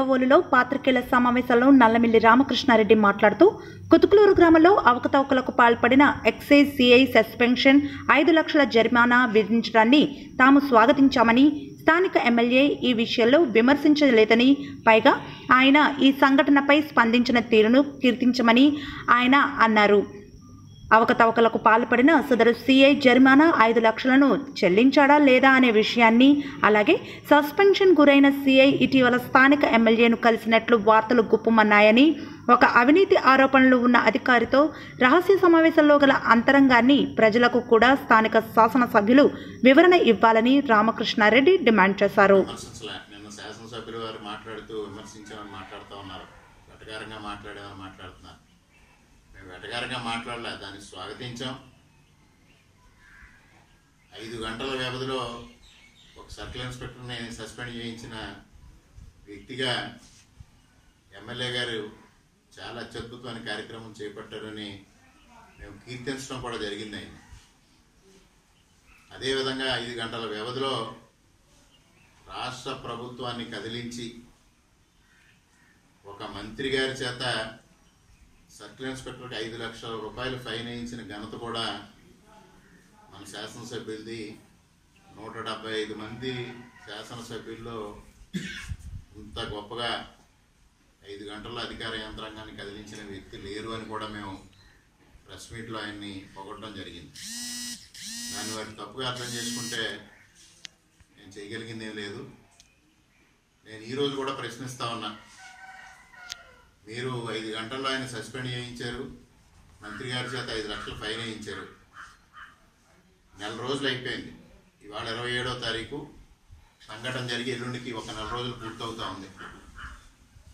బిక్కవోలులో పాత్రికేయుల సమావేశంలో నల్లమిల్లి రామకృష్ణారెడ్డి మాట్లాడుతూ కుతుకులూరు గ్రామంలో అవకతవకలకు పాల్పడిన ఎక్సైజ్ సిఐ సస్పెన్షన్ ఐదు లక్షల జరిమానా విధించడాన్ని తాము స్వాగతించామని స్థానిక ఎమ్మెల్యే ఈ విషయంలో విమర్శించలేదని పైగా ఆయన ఈ సంఘటనపై స్పందించిన తీరును కీర్తించమని ఆయన అన్నారు. అవకతవకలకు పాల్పడిన సదరు సీఐ జరిమానా ఐదు లక్షలను చెల్లించాడా లేదా అనే విషయాన్ని అలాగే సస్పెన్షన్ గురైన సీఐ ఇటీవల స్థానిక ఎమ్మెల్యేను కలిసినట్లు వార్తలు గుప్పమన్నాయని ఒక అవినీతి ఆరోపణలు ఉన్న అధికారితో రహస్య సమావేశంలో గల అంతరంగాన్ని ప్రజలకు కూడా స్థానిక శాసనసభ్యులు వివరణ ఇవ్వాలని రామకృష్ణారెడ్డి డిమాండ్ చేశారు. శాసనసభ్యులు వారు మాట్లాడుతూ విమర్శించామని మాట్లాడుతూ ఉన్నారు. మాట్లాడామని మాట్లాడుతున్నారు. వెటకారంగా మాట్లాడలే దాన్ని స్వాగతించాం. ఐదు గంటల వ్యవధిలో ఒక సర్కిల్ ఇన్స్పెక్టర్ని సస్పెండ్ చేయించిన వ్యక్తిగా ఎమ్మెల్యే గారు చాలా అత్యద్భుతమైన కార్యక్రమం చేపట్టారని మేము కీర్తించడం కూడా జరిగింది ఆయన. అదేవిధంగా ఐదు గంటల వ్యవధిలో రాష్ట్ర ప్రభుత్వాన్ని కదిలించి ఒక మంత్రి గారి చేత సర్కిల్ ఇన్స్పెక్టర్కి ఐదు లక్షల రూపాయలు ఫైన్ వేయించిన ఘనత కూడా మన శాసనసభ్యులది. నూట డెబ్బై ఐదు మంది శాసనసభ్యుల్లో ఇంత గొప్పగా ఐదు గంటల్లో అధికార యంత్రాంగాన్ని కదిలించిన వ్యక్తి లేరు అని కూడా మేము ప్రెస్ మీట్లో ఆయన్ని పొగడడం జరిగింది. దాన్ని వారు తప్పుగా అర్థం చేసుకుంటే నేను చేయగలిగింది ఏం లేదు. నేను ఈరోజు కూడా ప్రశ్నిస్తా ఉన్నా. మీరు ఐదు గంటల్లో ఆయన సస్పెండ్ చేయించారు. మంత్రి గారి చేత ఐదు లక్షలు ఫైన్ వేయించారు. నెల రోజులు అయిపోయింది. ఇవాళ ఇరవై ఏడో తారీఖు సంఘటన జరిగి ఎల్లుండికి ఒక నెల రోజులు పూర్తవుతా ఉంది.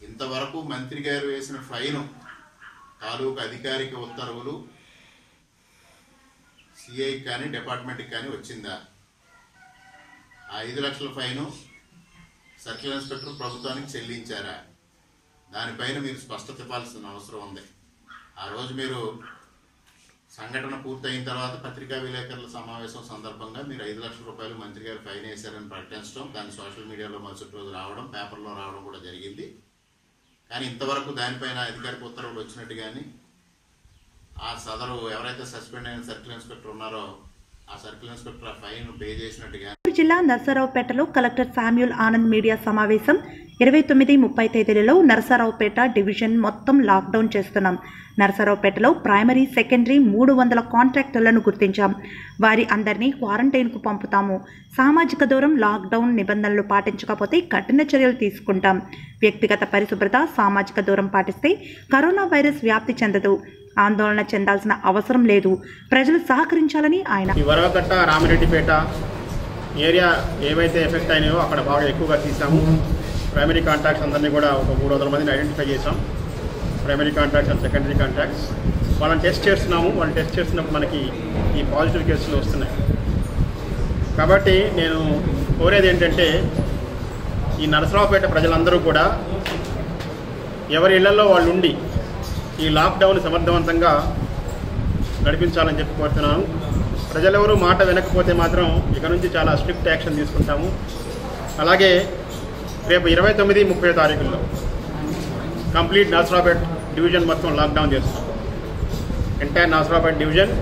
ఇంతవరకు మంత్రి గారు వేసిన ఫైను తాలూకు అధికారిక ఉత్తర్వులు సిఐకి కానీ డిపార్ట్మెంట్కి కానీ వచ్చిందా? ఆ ఐదు లక్షల ఫైను సర్కిల్ ఇన్స్పెక్టర్ ప్రభుత్వానికి చెల్లించారా? దానిపైన మీరు స్పష్టత ఇవ్వాల్సిన అవసరం ఉంది. ఆ రోజు మీరు సంఘటన పూర్తయిన తర్వాత పత్రికా విలేకరుల సమావేశం సందర్భంగా మీరు ఐదు లక్షల రూపాయలు మంత్రి గారు ఫైన్ వేశారని ప్రకటించడం దాన్ని సోషల్ మీడియాలో మరుసటి రోజు రావడం పేపర్లో రావడం కూడా జరిగింది. కానీ ఇంతవరకు దానిపైన అధికారిక ఉత్తర్వులు వచ్చినట్టు కానీ ఆ సదరు ఎవరైతే సస్పెండ్ అయిన సర్కిల్ ఇన్స్పెక్టర్ ఉన్నారో ఆ సర్కిల్ ఇన్స్పెక్టర్ ఆ ఫైన్ పే చేసినట్టు కానీ జిల్లా నర్సరావుపేటలో కలెక్టర్ శామ్యూల్ ఆనంద్ మీడియా సమావేశం ఇరవై తొమ్మిది ముప్పై తేదీలలో నరసరావుపేట డివిజన్ మొత్తం లాక్డౌన్ చేస్తున్నాం. నరసరావుపేటలో ప్రైమరీ సెకండరీ మూడు వందల కాంట్రాక్టర్లను గుర్తించాం. వారి అందరినీ క్వారంటైన్కు పంపుతాము. సామాజిక దూరం లాక్డౌన్ నిబంధనలు పాటించకపోతే కఠిన చర్యలు తీసుకుంటాం. వ్యక్తిగత పరిశుభ్రత సామాజిక దూరం పాటిస్తే కరోనా వైరస్ వ్యాప్తి చెందదు. ఆందోళన చెందాల్సిన అవసరం లేదు. ప్రజలు సహకరించాలని ఆయన వరవకట్ట రామిరెడ్డిపేట ఏరియా ఏవైతే ఎఫెక్ట్ అయినాయో అక్కడ బాగా ఎక్కువగా తీసాము ప్రైమరీ కాంటాక్ట్స్ అందరినీ కూడా ఒక మూడు వందల మందిని ఐడెంటిఫై చేసాం primary contracts and secondary contacts వాళ్ళని టెస్ట్ చేస్తున్నాము. వాళ్ళని టెస్ట్ చేస్తున్నప్పుడు మనకి ఈ పాజిటివ్ కేసులు వస్తున్నాయి. కాబట్టి నేను కోరేది ఏంటంటే ఈ నరసరావుపేట ప్రజలందరూ కూడా ఎవరి ఇళ్ళలో వాళ్ళు ఉండి ఈ లాక్డౌన్ సమర్థవంతంగా నడిపించాలని చెప్పి కోరుతున్నాను. ప్రజలెవరూ మాట వినకపోతే మాత్రం ఇక నుంచి చాలా స్ట్రిక్ట్ యాక్షన్ తీసుకుంటాము. అలాగే రేపు ఇరవై తొమ్మిది ముప్పై తారీఖుల్లో కంప్లీట్ నాసరాపేట్ డివిజన్ మొత్తం లాక్డౌన్ చేస్తాం. Entire Nasarapet division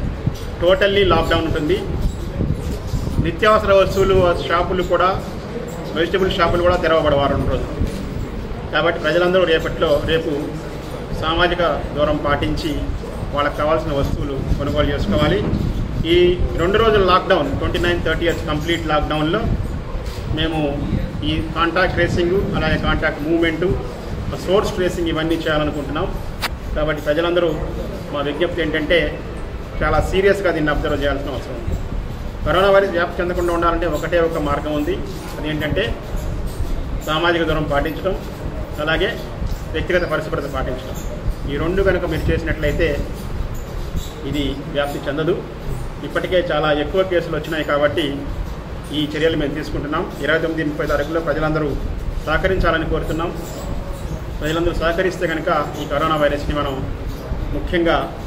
totally lockdown ఉంటుంది. నిత్యావసర వస్తువులు షాపులు కూడా వెజిటబుల్ షాపులు కూడా తెరవబడ వారం రోజులు. కాబట్టి ప్రజలందరూ రేపట్లో రేపు సామాజిక దూరం పాటించి వాళ్ళకి కావాల్సిన వస్తువులు కొనుగోలు చేసుకోవాలి. ఈ రెండు రోజుల lockdown twenty nine thirty years complete లాక్డౌన్లో మేము ఈ కాంటాక్ట్ ట్రేసింగ్ అలాగే కాంటాక్ట్ మూవ్మెంటు సోర్స్ ట్రేసింగ్ ఇవన్నీ చేయాలనుకుంటున్నాం. కాబట్టి ప్రజలందరూ మా విజ్ఞప్తి ఏంటంటే చాలా సీరియస్గా దీన్ని అబ్జర్వ్ చేయాల్సిన అవసరం ఉంది. కరోనా వైరస్ వ్యాప్తి చెందకుండా ఉండాలంటే ఒకటే ఒక మార్గం ఉంది. అదేంటంటే సామాజిక దూరం పాటించడం అలాగే వ్యక్తిగత పరిశుభ్రత పాటించడం. ఈ రెండు కనుక మీరు చేసినట్లయితే ఇది వ్యాప్తి చెందదు. ఇప్పటికే చాలా ఎక్కువ కేసులు వచ్చినాయి కాబట్టి ఈ చర్యలు మేము తీసుకుంటున్నాం. ఇరవై తొమ్మిది ముప్పై తారీఖులో ప్రజలందరూ సహకరించాలని కోరుతున్నాం. ప్రజలందరూ సహకరిస్తే కనుక ఈ కరోనా వైరస్ని మనం ముఖ్యంగా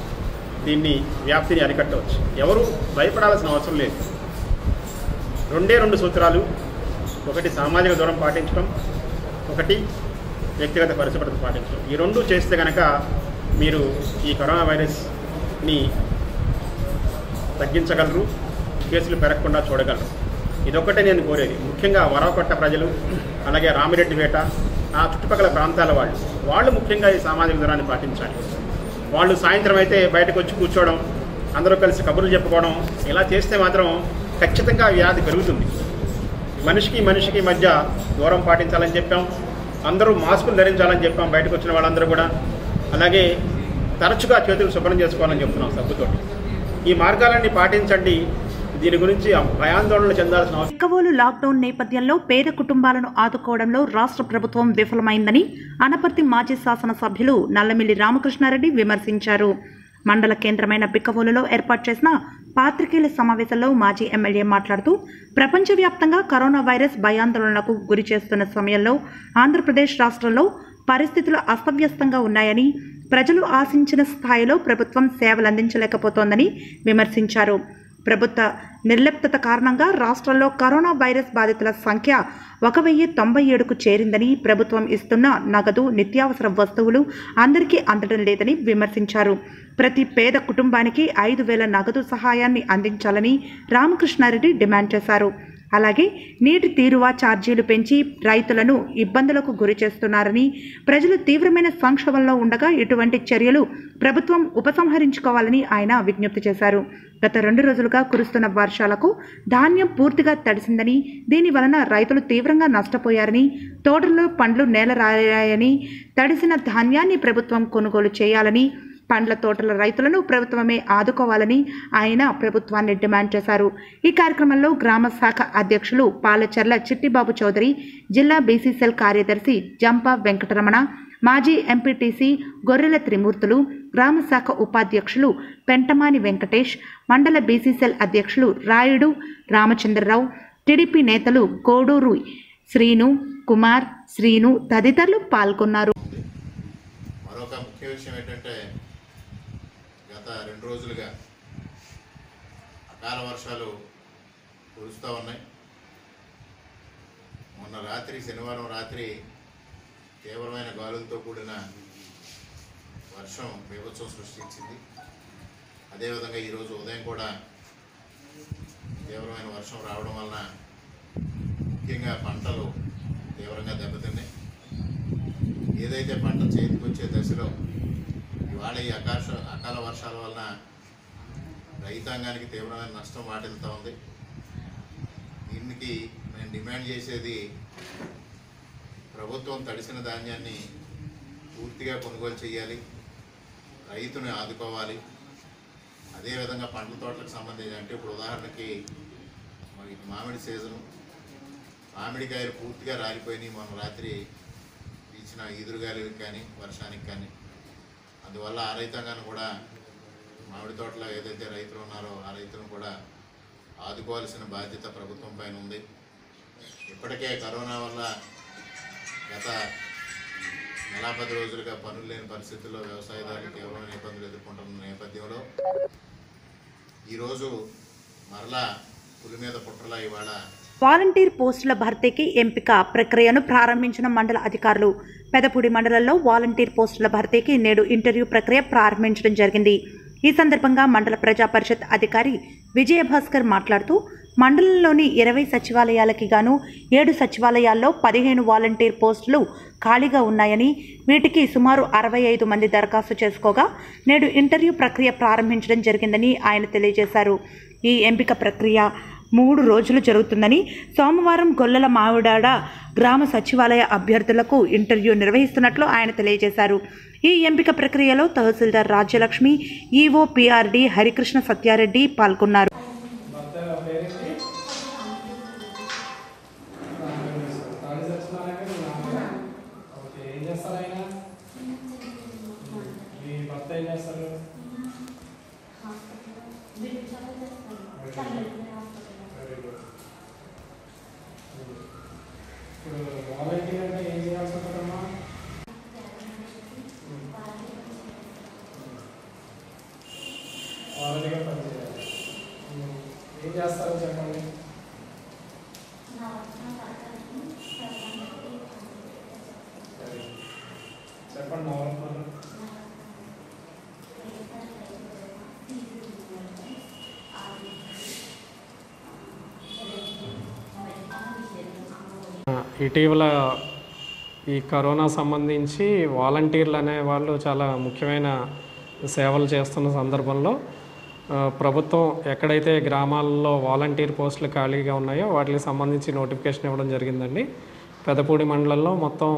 దీన్ని వ్యాప్తిని అరికట్టవచ్చు. ఎవరు భయపడాల్సిన అవసరం లేదు. రెండే రెండు సూత్రాలు. ఒకటి సామాజిక దూరం పాటించడం ఒకటి వ్యక్తిగత పరిశుభ్రత పాటించడం. ఈ రెండు చేస్తే కనుక మీరు ఈ కరోనా వైరస్ని తగ్గించగలరు కేసులు పెరగకుండా చూడగలరు. ఇదొక్కటే నేను కోరేది. ముఖ్యంగా వరవకొట్ట ప్రజలు అలాగే రామిరెడ్డిపేట ఆ చుట్టుపక్కల ప్రాంతాల వాళ్ళు. వాళ్ళు ముఖ్యంగా ఈ సామాజిక దూరాన్ని పాటించాలి. వాళ్ళు సాయంత్రం అయితే బయటకు వచ్చి కూర్చోవడం అందరూ కలిసి కబుర్లు చెప్పుకోవడం ఇలా చేస్తే మాత్రం ఖచ్చితంగా వ్యాధి పెరుగుతుంది. మనిషికి మనిషికి మధ్య దూరం పాటించాలని చెప్పాం. అందరూ మాస్కులు ధరించాలని చెప్పాం బయటకు వచ్చిన వాళ్ళందరూ కూడా. అలాగే తరచుగా చేతులు శుభ్రం చేసుకోవాలని చెప్తున్నాం సబ్బుతోటి. ఈ మార్గాలన్నీ పాటించండి. దీని గురించి భయాందోళన చెందాల్సిన అవసరం. లాక్డౌన్ నేపథ్యంలో పేద కుటుంబాలను ఆదుకోవడంలో రాష్ట్ర ప్రభుత్వం విఫలమైందని అనపర్తి మాజీ శాసనసభ్యులు నల్లమిల్లి రామకృష్ణారెడ్డి విమర్శించారు. మండల కేంద్రమైన బిక్కవోలులో ఏర్పాటు చేసిన పాత్రికేయుల సమావేశంలో మాజీ ఎమ్మెల్యే మాట్లాడుతూ ప్రపంచవ్యాప్తంగా కరోనా వైరస్ భయాందోళనలకు గురి చేస్తున్న సమయంలో ఆంధ్రప్రదేశ్ రాష్ట్రంలో పరిస్థితులు అస్తవ్యస్తంగా ఉన్నాయని ప్రజలు ఆశించిన స్థాయిలో ప్రభుత్వం సేవలందించలేకపోతోందని విమర్శించారు. ప్రభుత్వ నిర్లిప్తత కారణంగా రాష్ట్రంలో కరోనా వైరస్ బాధితుల సంఖ్య ఒక వెయ్యి తొంభై ఏడుకు చేరిందని ప్రభుత్వం ఇస్తున్న నగదు నిత్యావసర వస్తువులు అందరికీ అందడం లేదని విమర్శించారు. ప్రతి పేద కుటుంబానికి ఐదు వేల నగదు సహాయాన్ని అందించాలని రామకృష్ణారెడ్డి డిమాండ్ చేశారు. అలాగే నీటి తీరువా ఛార్జీలు పెంచి రైతులను ఇబ్బందులకు గురి చేస్తున్నారని ప్రజలు తీవ్రమైన సంక్షోభంలో ఉండగా ఇటువంటి చర్యలు ప్రభుత్వం ఉపసంహరించుకోవాలని ఆయన విజ్ఞప్తి చేశారు. గత రెండు రోజులుగా కురుస్తున్న వర్షాలకు ధాన్యం పూర్తిగా తడిసిందని దీని వలన రైతులు తీవ్రంగా నష్టపోయారని తోటల్లో పండ్లు నేలరాయాయని తడిసిన ధాన్యాన్ని ప్రభుత్వం కొనుగోలు చేయాలని పండ్ల తోటల రైతులను ప్రభుత్వమే ఆదుకోవాలని ఆయన ప్రభుత్వాన్ని డిమాండ్ చేశారు. ఈ కార్యక్రమంలో గ్రామ శాఖ అధ్యక్షులు పాలచర్ల చిట్టిబాబు చౌదరి జిల్లా బీసీసీఎల్ కార్యదర్శి జంపా వెంకటరమణ మాజీ ఎంపీటీసీ గొర్రెల త్రిమూర్తులు గ్రామ శాఖ ఉపాధ్యక్షులు పెంటమాని వెంకటేష్ మండల బీసీసీఎల్ అధ్యక్షులు రాయుడు రామచంద్రరావు టీడీపీ నేతలు గోడూరు శ్రీను కుమార్ శ్రీను తదితరులు పాల్గొన్నారు మరొక ముఖ్య విషయం ఏంటంటే గత రెండు రోజులుగా అకాల వర్షాలు కురుస్తూ ఉన్నాయి. మొన్న రాత్రి శనివారం రాత్రి తీవ్రమైన గాలులతో కూడిన వర్షం బీభత్సం సృష్టించింది. అదేవిధంగా ఈరోజు ఉదయం కూడా తీవ్రమైన వర్షం రావడం వలన ముఖ్యంగా పంటలు తీవ్రంగా దెబ్బతిన్నాయి. ఏదైతే పంట చేతికి వచ్చే దశలో ఇవాళ ఈ ఆకాశ అకాల వర్షాల వలన రైతాంగానికి తీవ్రమైన నష్టం వాటిల్తూ ఉంది. దీనికి నేను డిమాండ్ చేసేది ప్రభుత్వం తడిసిన ధాన్యాన్ని పూర్తిగా కొనుగోలు చేయాలి రైతుని ఆదుకోవాలి. అదేవిధంగా పండ్ల తోటలకు సంబంధించి అంటే ఇప్పుడు ఉదాహరణకి మరి మామిడి సీజను మామిడికాయలు పూర్తిగా రాలిపోయినాయి. మొన్న రాత్రి ఇచ్చిన ఈదురుగాలికి కానీ వర్షానికి కానీ. అందువల్ల ఆ రైతాంగాన్ని కూడా మామిడి తోటలో ఏదైతే రైతులు ఉన్నారో ఆ రైతులను కూడా ఆదుకోవాల్సిన బాధ్యత ప్రభుత్వం పైన ఉంది. ఇప్పటికే కరోనా వల్ల గత నెల పది రోజులుగా పనులు లేని పరిస్థితుల్లో వ్యవసాయదారులు తీవ్రమైన ఇబ్బందులు ఎదుర్కొంటున్న నేపథ్యంలో ఈరోజు మరలా పులి మీద పుట్టలా ఇవాళ వాలంటీర్ పోస్టుల భర్తీకి ఎంపిక ప్రక్రియను ప్రారంభించిన మండల అధికారులు పెదపూడి మండలంలో వాలంటీర్ పోస్టుల భర్తీకి నేడు ఇంటర్వ్యూ ప్రక్రియ ప్రారంభించడం జరిగింది. ఈ సందర్భంగా మండల ప్రజా పరిషత్ అధికారి విజయభాస్కర్ మాట్లాడుతూ మండలంలోని ఇరవై సచివాలయాలకి గాను ఏడు సచివాలయాల్లో పదిహేను వాలంటీర్ పోస్టులు ఖాళీగా ఉన్నాయని వీటికి సుమారు అరవై ఐదు మంది దరఖాస్తు చేసుకోగా నేడు ఇంటర్వ్యూ ప్రక్రియ ప్రారంభించడం జరిగిందని ఆయన తెలియజేశారు. ఈ ఎంపిక ప్రక్రియ మూడు రోజులు జరుగుతుందని సోమవారం గొల్లల మావిడాడ గ్రామ సచివాలయ అభ్యర్థులకు ఇంటర్వ్యూ నిర్వహిస్తున్నట్లు ఆయన తెలియజేశారు. ఈ ఎంపిక ప్రక్రియలో తహసీల్దార్ రాజ్యలక్ష్మి ఈవో పిఆర్డి హరికృష్ణ సత్యారెడ్డి పాల్గొన్నారు. ఇటీవల ఈ కరోనా సంబంధించి వాలంటీర్లు అనే వాళ్ళు చాలా ముఖ్యమైన సేవలు చేస్తున్న సందర్భంలో ప్రభుత్వం ఎక్కడైతే గ్రామాల్లో వాలంటీర్ పోస్టులు ఖాళీగా ఉన్నాయో వాటికి సంబంధించి నోటిఫికేషన్ ఇవ్వడం జరిగిందండి. పెదపూడి మండలంలో మొత్తం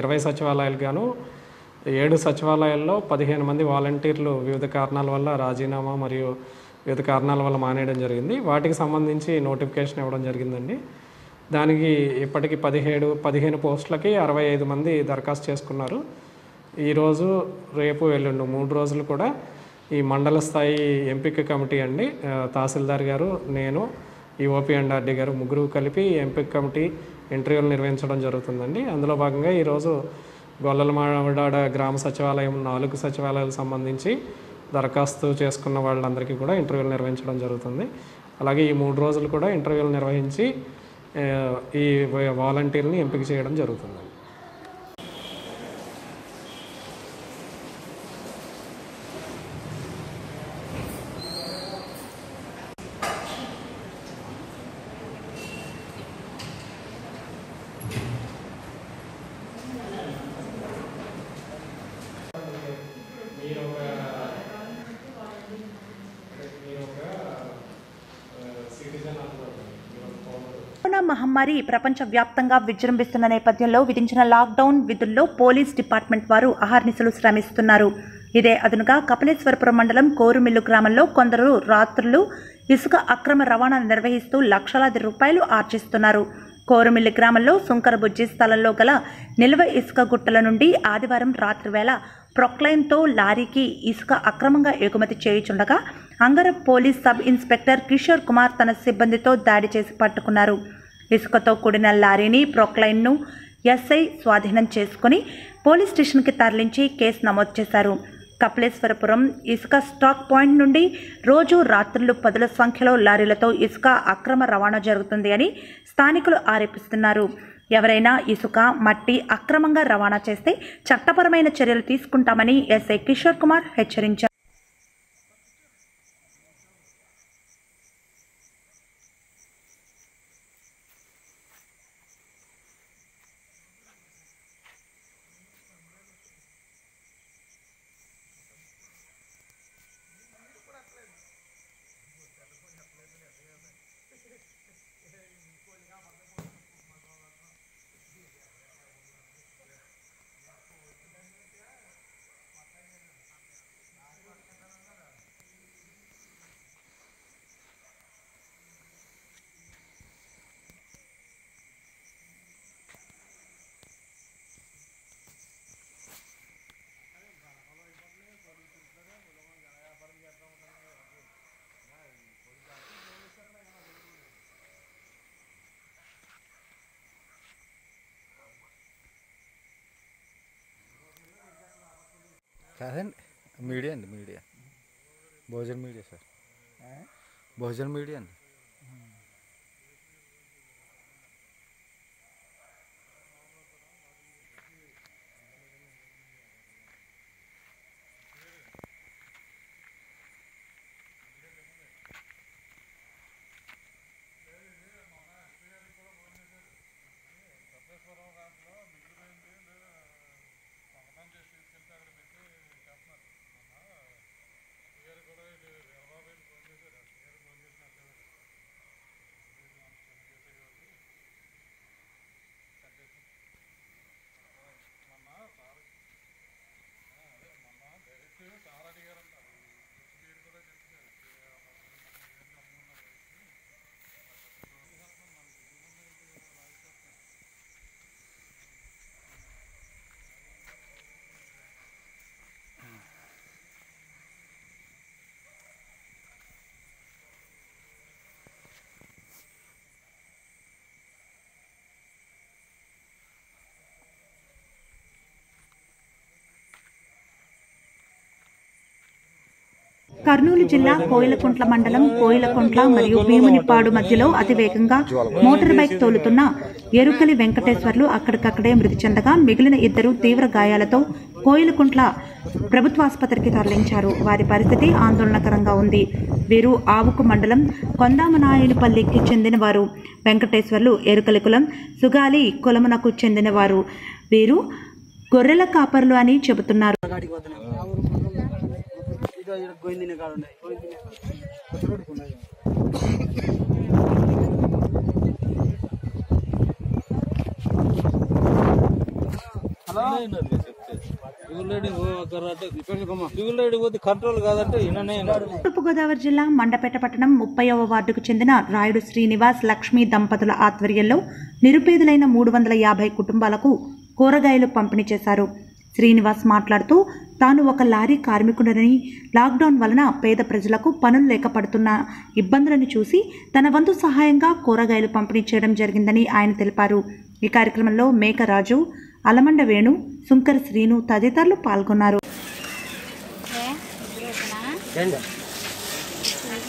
ఇరవై సచివాలయాలు గాను ఏడు సచివాలయాల్లో పదిహేను మంది వాలంటీర్లు వివిధ కారణాల వల్ల రాజీనామా మరియు వివిధ కారణాల వల్ల మానేయడం జరిగింది. వాటికి సంబంధించి నోటిఫికేషన్ ఇవ్వడం జరిగిందండి. దానికి ఇప్పటికి పదిహేడు పదిహేను పోస్టులకి అరవై ఐదు మంది దరఖాస్తు చేసుకున్నారు. ఈరోజు రేపు ఎల్లుండు మూడు రోజులు కూడా ఈ మండల స్థాయి ఎంపిక కమిటీ అండి తహసీల్దార్ గారు నేను ఈ ఓపీ అండ్ ఆర్డీ గారు ముగ్గురు కలిపి ఎంపిక కమిటీ ఇంటర్వ్యూలు నిర్వహించడం జరుగుతుందండి. అందులో భాగంగా ఈరోజు గొల్లలమాడాడ గ్రామ సచివాలయం నాలుగు సచివాలయాలకు సంబంధించి దరఖాస్తు చేసుకున్న వాళ్ళందరికీ కూడా ఇంటర్వ్యూలు నిర్వహించడం జరుగుతుంది. అలాగే ఈ మూడు రోజులు కూడా ఇంటర్వ్యూలు నిర్వహించి ఈ వాలంటీర్ని ఎంపిక చేయడం జరుగుతుందండి కరోనా మహమ్మారి ప్రపంచవ్యాప్తంగా విజృంభిస్తున్న నేపథ్యంలో విధించిన లాక్డౌన్ విధుల్లో పోలీస్ డిపార్ట్మెంట్ వారు అహర్నిశలు శ్రమిస్తున్నారు. ఇదే అదునుగా కపిలేశ్వరపురం మండలం కోరుమిల్లు గ్రామంలో కొందరు రాత్రులు ఇసుక అక్రమ రవాణా నిర్వహిస్తూ లక్షలాది రూపాయలు ఆర్జిస్తున్నారు. కోరుమిల్లి గ్రామంలో సుంకరబుజ్జి స్థలంలో గల నిల్వ ఇసుక గుట్టల నుండి ఆదివారం రాత్రి వేళ ప్రొక్లైన్తో లారీకి ఇసుక అక్రమంగా ఎగుమతి చేయుచుండగా Angara police sub inspector Kishore Kumar తన సిబ్బందితో దాడి చేసి పట్టుకున్నారు. ఇసుకతో కూడిన లారీని ప్రొక్లైన్ను ఎస్ఐ స్వాధీనం చేసుకుని పోలీస్ స్టేషన్కి తరలించి కేసు నమోదు చేశారు. కపిలేశ్వరపురం ఇసుక స్టాక్ పాయింట్ నుండి రోజు రాత్రులు పదుల సంఖ్యలో లారీలతో ఇసుక అక్రమ రవాణా జరుగుతుంది అని స్థానికులు ఆరోపిస్తున్నారు. ఎవరైనా ఇసుక మట్టి అక్రమంగా రవాణా చేస్తే చట్టపరమైన చర్యలు తీసుకుంటామని ఎస్ఐ కిషోర్ కుమార్ హెచ్చరించారు. కాదండి మీడియా అండి media Bhojan media sir Bhojan media అండి కర్నూలు జిల్లా కోయిలకుంట్ల మండలం కోయిలకుంట్ల మరియు భీమునిపాడు మధ్యలో అతివేగంగా మోటార్ బైక్ తోలుతున్న ఎరుకలి వెంకటేశ్వర్లు అక్కడికక్కడే మృతి చెందగా మిగిలిన ఇద్దరు తీవ్ర గాయాలతో కోయిలకుంట్ల ప్రభుత్వాసుపత్రికి తరలించారు. వారి పరిస్థితి ఆందోళనకరంగా ఉంది. వీరు ఆవుకు మండలం కొందామనాయునిపల్లికి చెందినవారు. వెంకటేశ్వర్లు ఎరుకలి కులం సుగాలి కులమునకు చెందినవారు. వీరు గొర్రెల కాపర్లు అని చెబుతున్నారు. తూర్పుగోదావరి జిల్లా మండపేట పట్టణం ముప్పైవ వార్డుకు చెందిన రాయుడు శ్రీనివాస్ లక్ష్మీ దంపతుల ఆధ్వర్యంలో నిరుపేదలైన మూడు వందల యాభై కుటుంబాలకు కూరగాయలు పంపిణీ చేశారు. శ్రీనివాస్ మాట్లాడుతూ తాను ఒక లారీ కార్మికుడని లాక్డౌన్ వలన పేద ప్రజలకు పనులు లేక పడుతున్న ఇబ్బందులను చూసి తన వంతు సహాయంగా కూరగాయలు పంపిణీ చేయడం జరిగిందని ఆయన తెలిపారు. ఈ కార్యక్రమంలో మేకరాజు అలమండ వేణు సుంకర శ్రీను తదితరులు పాల్గొన్నారు.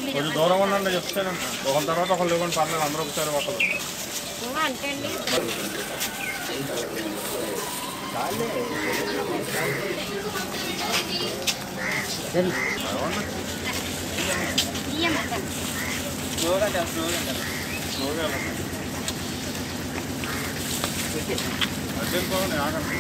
కొంచెం దూరం ఉండండి చెప్తాను. ఒకరి తర్వాత ఒకళ్ళు ఇవ్వండి పర్లేదు అందరూ ఒకసారి ఒకరు అడ్డుకోండి ఆగండి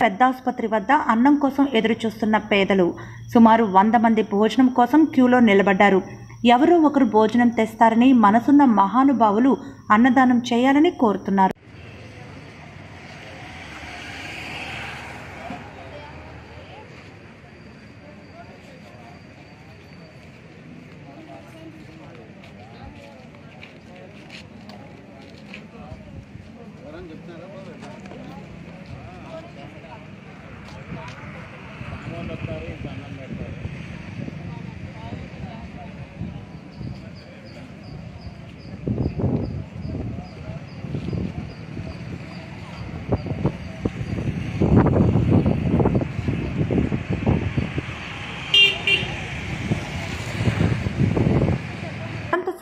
పెద్ద ఆసుపత్రి వద్ద అన్నం కోసం ఎదురు చూస్తున్న పేదలు సుమారు వంద మంది భోజనం కోసం క్యూలో నిలబడ్డారు. ఎవరో ఒకరు భోజనం తెస్తారని మనసున్న మహానుభావులు అన్నదానం చేయాలని కోరుతున్నారు.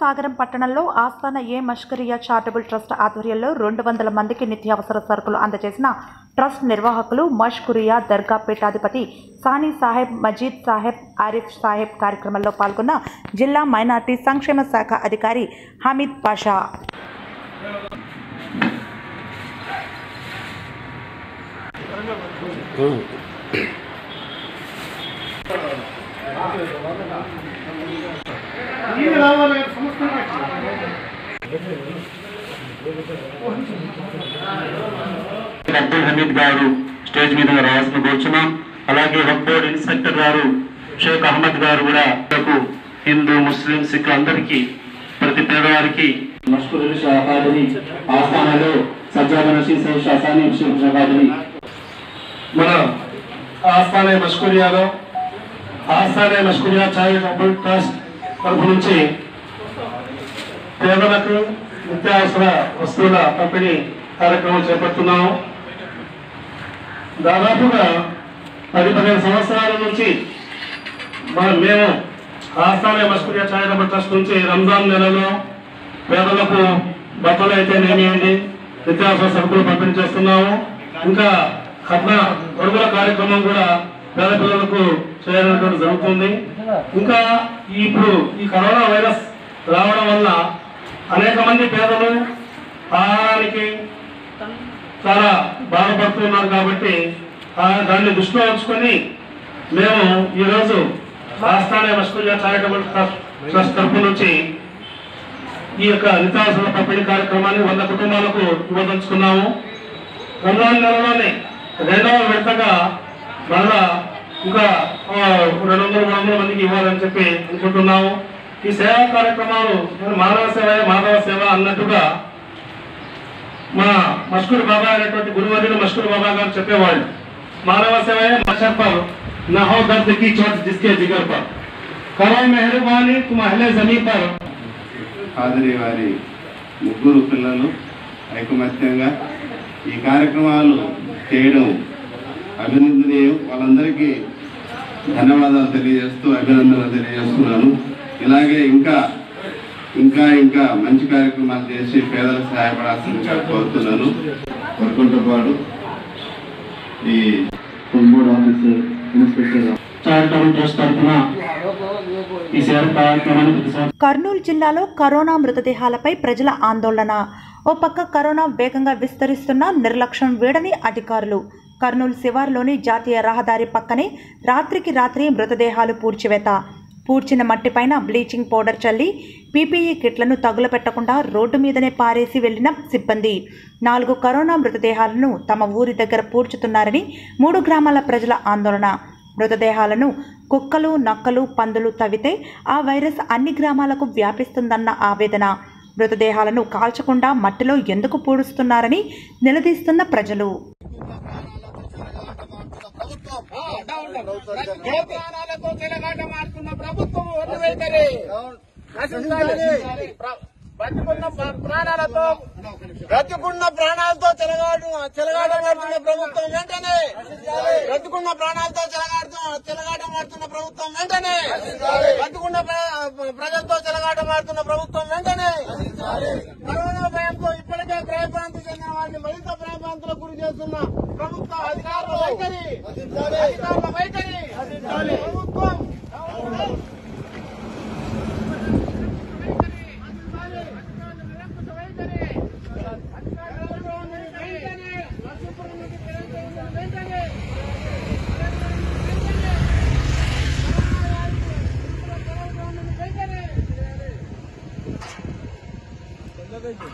సాగరం పట్టణంలో ఆస్థాన ఏ మష్కరియా చారిటబుల్ ట్రస్ట్ ఆధ్వర్యంలో రెండు వందల మందికి నిత్యావసర సరుకులు అందజేసిన ట్రస్ట్ నిర్వాహకులు మష్కురియా దర్గా పీఠాధిపతి సానీ సాహెబ్ మజీద్ సాహెబ్ ఆరిఫ్ సాహెబ్ కార్యక్రమంలో పాల్గొన్న జిల్లా మైనార్టీ సంక్షేమ శాఖ అధికారి హమీద్ పాషా. అబ్దుల్ హమీద్ గారు స్టేజ్ మీద రావాల్సిన కూర్చున్నాం అలాగే వక్బోర్డ్ ఇన్స్పెక్టర్ గారు షేక్ అహ్మద్ గారు కూడా హిందూ ముస్లిం సిక్ అందరికీ ప్రతి పేదవారికి షాహాదని ఆస్థానాలో సజ్జాద నషీద్ సైడ్ షాసాని మన ఆస్థాన మష్కూరియాలో ఆస్థానే మష్కూరియా చారిటబుల్ ట్రస్ట్ తరఫు నుంచి పేదలకు నిత్యావసర వస్తువుల పంపిణీ కార్యక్రమం చేపడుతున్నాము. దాదాపుగా పది పదిహేను సంవత్సరాల నుంచి మేము ఆస్థాన మస్కూరియా చారిటబుల్ ట్రస్ట్ నుంచి రంజాన్ నెలలో పేదలకు బట్టలు అయితేనేమియండి నిత్యావసర సరుకులు పంపిణీ చేస్తున్నాము. ఇంకా కట్న గొడుగుల కార్యక్రమం కూడా పేద పిల్లలకు చేయడం జరుగుతుంది. ఇంకా ఇప్పుడు ఈ కరోనా వైరస్ రావడం వల్ల అనేక మంది పేదలు ఆహారానికి చాలా బాధపడుతున్నారు కాబట్టి ఆ దాన్ని దృష్టిలో ఉంచుకొని మేము ఈరోజు రాష్ట్రాన్ని మస్కూరియా చారిటబుల్ ట్రస్ట్ తరఫు నుంచి ఈ యొక్క నిత్యావసర పంపిణీ కార్యక్రమాన్ని వంద కుటుంబాలకు ఇవ్వదలుచుకున్నాము. రంజాన్ నెలలోనే రెండవ విడతగా మళ్ళా ఇంకా రెండు వందల మూడు వందల మందికి ఇవ్వాలని చెప్పి అనుకుంటున్నాము. ఈ సేవా కార్యక్రమాలు మానవ సేవ మాధవ సేవ అన్నట్టుగా మా మష్కూర్ బాబా అనేటువంటి గురువర్యుడు మష్కూర్ బాబా గారు చెప్పేవాళ్ళు. మానవ సేవ మషర్ పర్ నహో దర్ద్కి చోట్ జిస్కే జిగర్ పర్. కరో మెహర్బానీ తుమ్ అహ్లే జమీ పర్. వారి ముగ్గురు పిల్లలు ఐకమత్యంగా ఈ కార్యక్రమాలు చేయడం అభినందనీయం. వాళ్ళందరికీ ధన్యవాదాలు తెలియజేస్తూ అభినందనలు తెలియజేస్తున్నాను. ఇలాగే ఇంకా ఇంకా ఇంకా మంచి కార్యక్రమాలు చేసి పేదలకు సహాయపడాల్సిందిగా కోరుతున్నాను. ఈ ఆఫీసర్ ఇన్స్పెక్టర్ ట్రస్ట్ తరఫున ఈ కర్నూలు జిల్లాలో కరోనా మృతదేహాలపై ప్రజల ఆందోళన. ఓ పక్క కరోనా వేగంగా విస్తరిస్తున్న నిర్లక్ష్యం వీడని అధికారులు. కర్నూలు శివార్లోని జాతీయ రహదారి పక్కనే రాత్రికి రాత్రి మృతదేహాలు పూడ్చివేత. పూడ్చిన మట్టిపైన బ్లీచింగ్ పౌడర్ చల్లి పీపీఈ కిట్లను తగులపెట్టకుండా రోడ్డు మీదనే పారేసి వెళ్ళిన సిబ్బంది. నాలుగు కరోనా మృతదేహాలను తమ ఊరి దగ్గర పూడ్చుతున్నారని మూడు గ్రామాల ప్రజల ఆందోళన. మృతదేహాలను కుక్కలు నక్కలు పందులు తవ్వితే ఆ వైరస్ అన్ని గ్రామాలకు వ్యాపిస్తుందన్న ఆవేదన. మృతదేహాలను కాల్చకుండా మట్టిలో ఎందుకు పూడుస్తున్నారని నిలదీస్తున్న ప్రజలు. ప్రాణాలతో చెలగాట మారుతున్న ప్రభుత్వం. ప్ర- బతికున్న ప్రాణాలతో బ్రతికున్న ప్రాణాలతో చెలగాడు చెలగాట మారుతున్న ప్రభుత్వం వెంటనే బ్రతికున్న ప్రాణాలతో చెలగాడుతూ చెలగాట మారుతున్న ప్రభుత్వం వెంటనే బతికున్న ప్రజలతో చెలగాట మారుతున్న ప్రభుత్వం వెంటనే కరోనా భయంతో ఇప్పటికే భయభ్రాంతి చెందిన వారిని మరింత భయభ్రాంతులకు గురి చేస్తున్న ప్రభుత్వ అధికారుల వైఖరి అధికారుల వైఖరి ప్రభుత్వం ఆల్రెడీ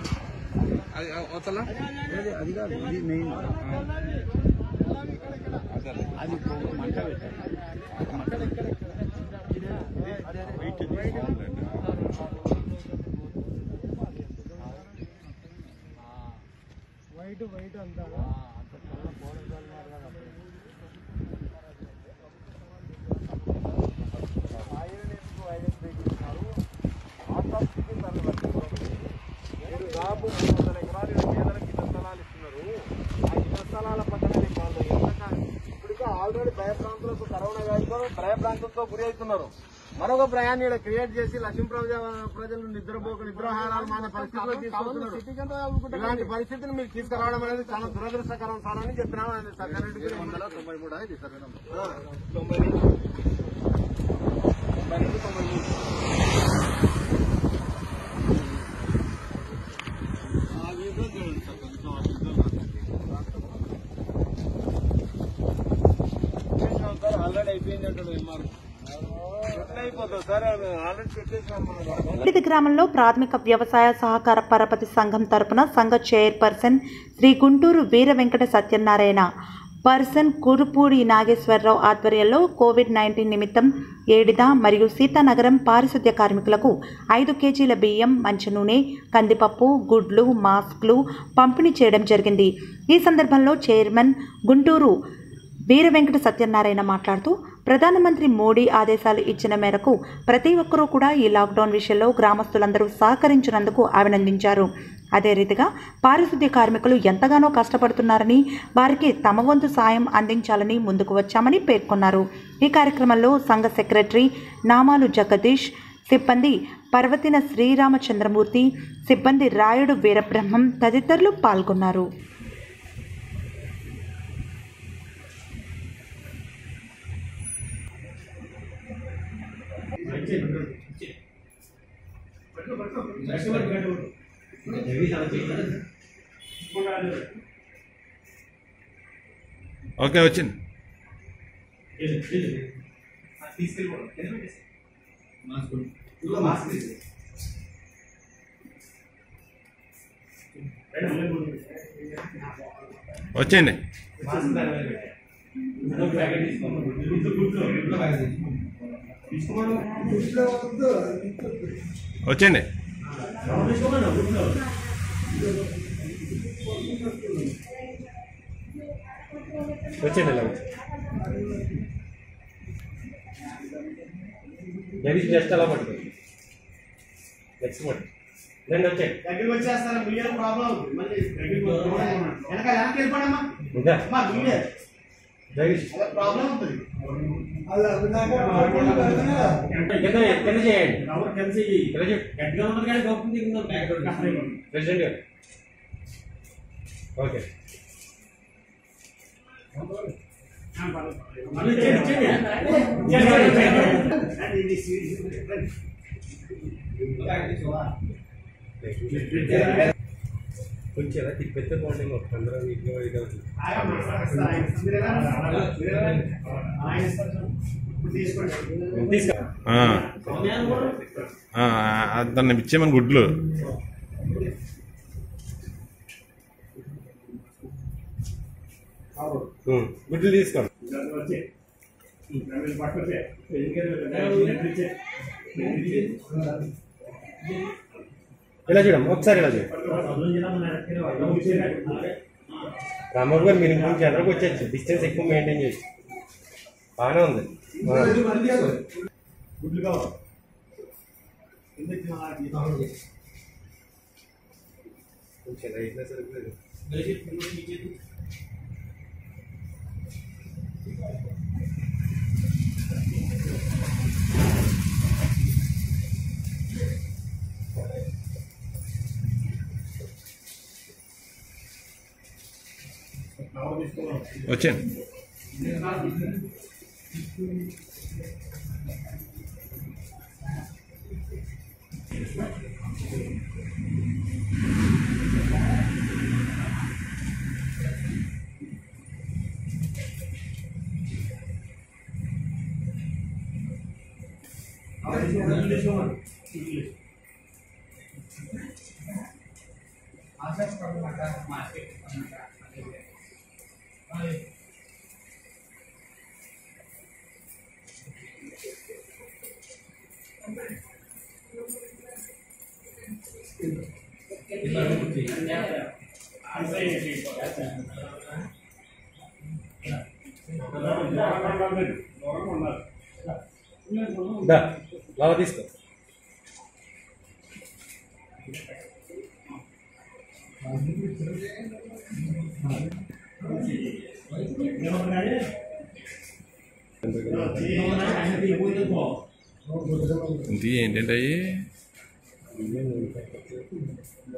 అవుతున్నారు మరొక ఈడ క్రియేట్ చేసి లక్ష్మీ ప్రజ ప్రజలు నిద్రపోక నిద్రాహారాలు మానే పరిస్థితిలో తీసుకొస్తున్నారు. ఇలాంటి పరిస్థితిని మీరు తీసుకురావడం అనేది చాలా దురదృష్టకరం సార్ అని చెప్పినా సర్కారెడ్డికి వందల తొంభై మూడు. తొంభై రెండు తొంభై మూడు ఆ వీడియో చూడండి సార్ కొంచెం ఆ వీడియో సార్ ఆల్రెడీ అయిపోయింది అంటాడు ఎంఆర్ ఎట్లా అయిపోతుంది సార్ ఆల్రెడీ గ్రామంలో ప్రాథమిక వ్యవసాయ సహకార పరపతి సంఘం తరపున సంఘ చైర్పర్సన్ శ్రీ గుంటూరు వీర వెంకట సత్యనారాయణ పర్సన్ కురుపూడి నాగేశ్వరరావు ఆధ్వర్యంలో కోవిడ్ నైన్టీన్ నిమిత్తం ఏడిద మరియు సీతానగరం పారిశుద్ధ్య కార్మికులకు ఐదు కేజీల బియ్యం మంచి నూనె కందిపప్పు గుడ్లు మాస్క్లు పంపిణీ చేయడం జరిగింది. ఈ సందర్భంలో చైర్మన్ గుంటూరు వీర వెంకట సత్యనారాయణ మాట్లాడుతూ ప్రధానమంత్రి మోడీ ఆదేశాలు ఇచ్చిన మేరకు ప్రతి ఒక్కరూ కూడా ఈ లాక్డౌన్ విషయంలో గ్రామస్తులందరూ సహకరించినందుకు అభినందించారు. అదే రీతిగా పారిశుద్ధ్య కార్మికులు ఎంతగానో కష్టపడుతున్నారని వారికి తమ వంతు సాయం అందించాలని ముందుకు వచ్చామని పేర్కొన్నారు. ఈ కార్యక్రమంలో సంఘ సెక్రటరీ నామాలు జగదీష్ సిబ్బంది పర్వతిన శ్రీరామచంద్రమూర్తి సిబ్బంది రాయుడు వీరబ్రహ్మం తదితరులు పాల్గొన్నారు. ఓకే వచ్చింది. వచ్చింది. వచ్చింది వచ్చింది ఇలా జగదీష్ జస్ట్ అలా పట్టుకోండి నెక్స్ట్ మట్టి రెండు వచ్చాయి దగ్గరికి వచ్చేస్తారా? ప్రాబ్లం అవుతుంది. మళ్ళీ దగ్గరికి వెనక వెనక్కి వెళ్ళిపోడమ్మా. ఇంకా అమ్మా కొంచెం ఎలా తిప్పెత్తే బాగుంటుంది ఒక పంద్ర ఆ, దాన్ని ఇచ్చేయమని గుడ్లు. గుడ్లు తీసుకోండి. ఇలా చూడమ్మ ఒకసారి ఇలా చూడండి రామబాబు గారు మీరు ఇంకొంచెం ఎదరకు వచ్చేచ్చు డిస్టెన్స్ ఎక్కువ మెయింటైన్ చేసి బాగానే ఉంది. కొంచెం రైట్నెస్ సరిపోలేదు 어쨌든. 아니, 근데 형은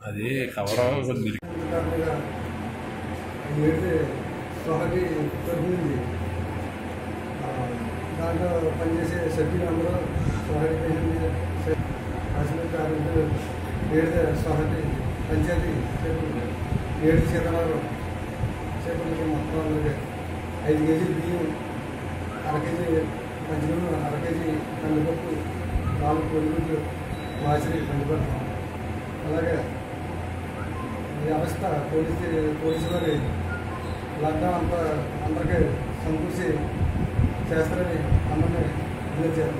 అది కవర్ అవ్వదు దాంట్లో పనిచేసే సభ్యులు అందరూ ఒకటి పేషెంట్ హాస్పిటల్ ఆరోగ్యం ఏడు సొహటి పంచాయతీ చేపలు ఏడు శీతలాలు చేపలకి మొత్తం అందరికి ఐదు కేజీలు బియ్యం అర కేజీ మధ్యలో అర కేజీ కందిపప్పు నాలుగు పొడిగుడ్లు మాసిరి కందిపప్పు అలాగే ఈ అవస్థ పోలీసు పోలీసు వారి లాక్డౌన్ అంతా అందరికీ సమకూర్చి చేస్తారని అందరినీ వినియోగించారు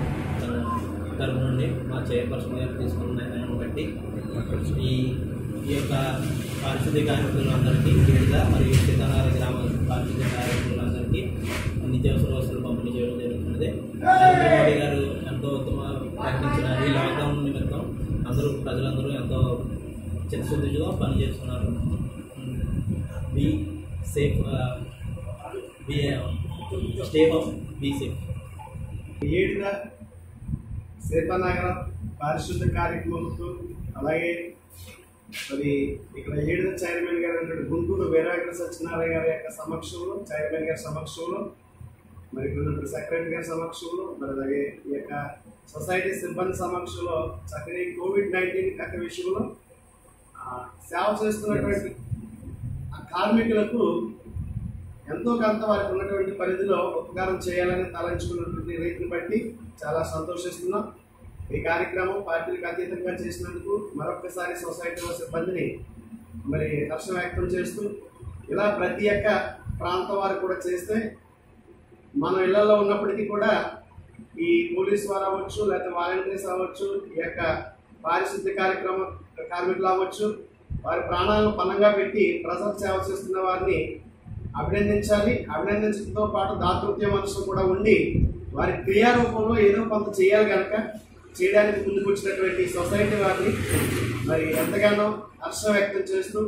తరపు నుండి మా చైర్పర్సన్ గారు తీసుకున్న నిర్ణయం బట్టి ఈ ఈ యొక్క పారిశుద్ధ్య కార్మికులందరికీ విడిగా మరియు సీతారామ గ్రామ పారిశుద్ధ్య కార్మికులందరికీ నిత్యావసర వసతులు పంపిణీ నరేంద్ర మోడీ గారు ఎంతో ఉత్తమ ప్రకటించిన ఈ లాక్డౌన్ నిమిత్తం అందరూ ప్రజలందరూ ఎంతో చిత్తశుద్ధిగా పనిచేస్తున్నారు. Be safe be stay home be safe ఏడున నగరం పారిశుద్ధ కార్యక్రమంతో అలాగే మరి ఇక్కడ ఏడున చైర్మన్ గారు గుంటూరు వీరాగ్ర సత్యనారాయణ గారి యొక్క సమక్షంలో చైర్మన్ గారి సమక్షంలో మరి కొన్ని సెక్రటరీ గారి సమక్షంలో మరి అలాగే ఈ యొక్క సొసైటీ సిబ్బంది సమక్షంలో చక్కని కోవిడ్ నైన్టీన్ యొక్క విషయంలో సేవ చేస్తున్నటువంటి ఆ కార్మికులకు ఎంతో కొంత వారికి ఉన్నటువంటి పరిధిలో ఉపకారం చేయాలని తలంచుకున్నటువంటి రీతిని బట్టి చాలా సంతోషిస్తున్నాం. ఈ కార్యక్రమం పార్టీలకు అతీతంగా చేసినందుకు మరొకసారి సొసైటీలో సిబ్బందిని మరి హర్షం వ్యక్తం చేస్తూ ఇలా ప్రతి ఒక్క ప్రాంతం వారు కూడా చేస్తే మన ఇళ్ళలో ఉన్నప్పటికీ కూడా ఈ పోలీస్ వారు అవ్వచ్చు లేకపోతే వాలంటీర్స్ అవ్వచ్చు ఈ యొక్క పారిశుద్ధ్య కార్యక్రమ కార్మికులు అవ్వచ్చు వారి ప్రాణాలను పణంగా పెట్టి ప్రజల సేవ చేస్తున్న వారిని అభినందించాలి. అభినందించడంతో పాటు దాతృత్య మనసు కూడా ఉండి వారి క్రియారూపంలో ఏదో కొంత చేయాలి కనుక చేయడానికి ముందుకు వచ్చినటువంటి సొసైటీ వారిని మరి ఎంతగానో హర్షం వ్యక్తం చేస్తూ